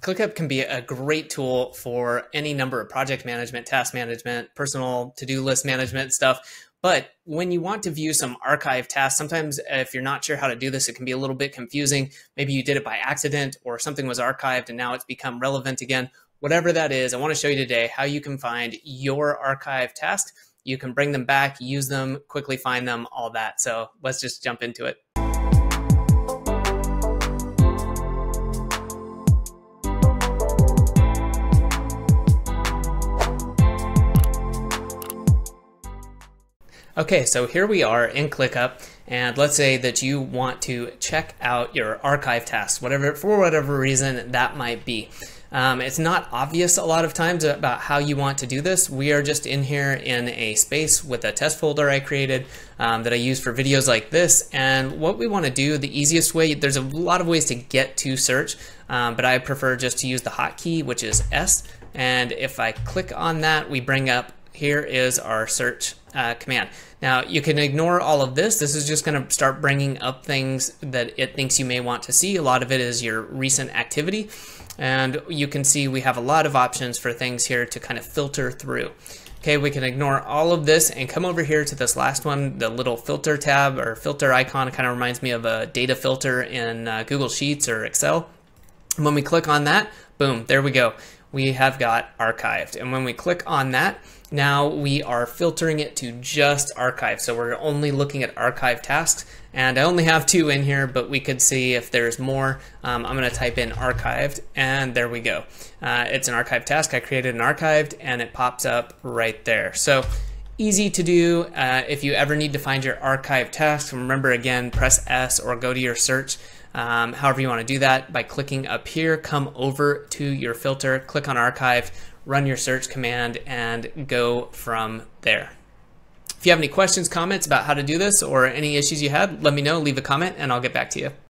ClickUp can be a great tool for any number of project management, task management, personal to-do list management stuff. But when you want to view some archive tasks, sometimes if you're not sure how to do this, it can be a little bit confusing. Maybe you did it by accident or something was archived and now it's become relevant again. Whatever that is, I want to show you today how you can find your archive tasks. You can bring them back, use them, quickly find them, all that. So let's just jump into it. Okay, so here we are in ClickUp, and let's say that you want to check out your archive tasks, whatever for whatever reason that might be. Um, it's not obvious a lot of times about how you want to do this. We are just in here in a space with a test folder I created um, that I use for videos like this. And what we want to do, the easiest way, there's a lot of ways to get to search, um, but I prefer just to use the hotkey, which is S. And if I click on that, we bring up here is our search uh, command. Now you can ignore all of this. This is just going to start bringing up things that it thinks you may want to see. A lot of it is your recent activity. And you can see we have a lot of options for things here to kind of filter through. Okay, we can ignore all of this and come over here to this last one, the little filter tab or filter icon. Kind of reminds me of a data filter in uh, Google Sheets or Excel. When we click on that, boom, there we go. We have got archived. And when we click on that, now we are filtering it to just archive. So we're only looking at archive tasks. And I only have two in here, but we could see if there's more. Um, I'm going to type in archived, and there we go. Uh, it's an archive task. I created an archived, and it pops up right there. So easy to do. Uh, if you ever need to find your archive task, remember again, press S or go to your search. Um, however you want to do that by clicking up here, come over to your filter, click on archive, run your search command, and go from there. If you have any questions, comments about how to do this, or any issues you had, let me know, leave a comment, and I'll get back to you.